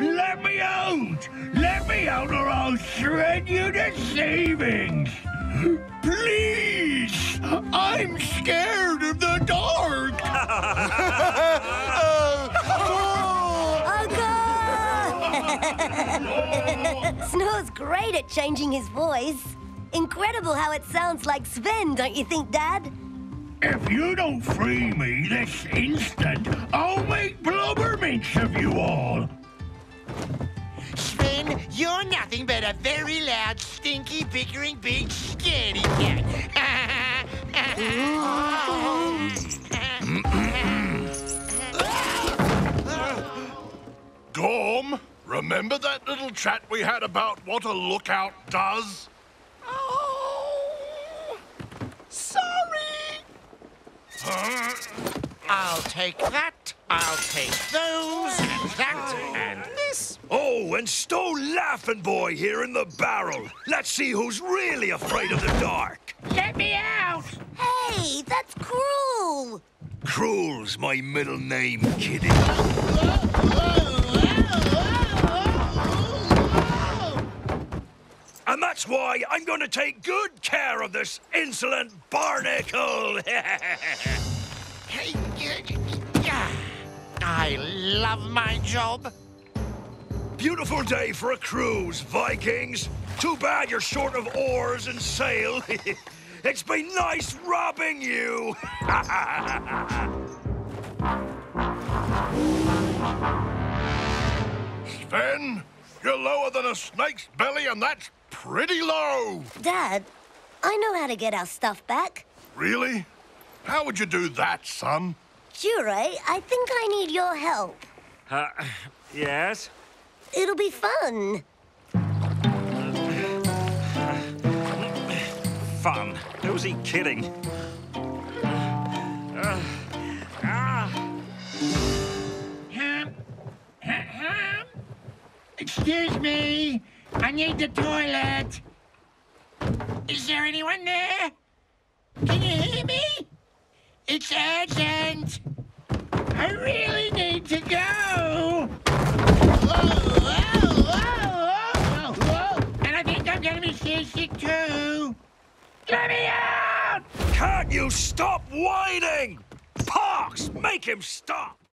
Let me out! Let me out or I'll shred you to shavings! Please! I'm scared of the dark! Uncle! Snorre's great at changing his voice. Incredible how it sounds like Sven, don't you think, Dad? If you don't free me this instant, I'll make blubber mince of you all! Sven, you're nothing but a very loud, stinky, bickering, big, scaredy cat. Gorm, remember that little chat we had about what a lookout does? oh, sorry. I'll take that, I'll take those, and that, and this. Oh, and stow Laughing Boy here in the barrel. Let's see who's really afraid of the dark. Let me out! Hey, that's cruel! Cruel's my middle name, kiddie. And that's why I'm going to take good care of this insolent barnacle. Hey, yeah. I love my job. Beautiful day for a cruise, Vikings. Too bad you're short of oars and sail. it's been nice robbing you. Sven, you're lower than a snake's belly, and that's pretty low. Dad, I know how to get our stuff back. Really? How would you do that, son? Tjure, I think I need your help. Uh, yes? It'll be fun. Fun. Who's he kidding? Uh, ah. Ham? Ham? Excuse me. I need the toilet. Is there anyone there? Can you hear me? It's urgent. I really need to go. Whoa, whoa, Me out! Can't you stop whining? Parks, make him stop.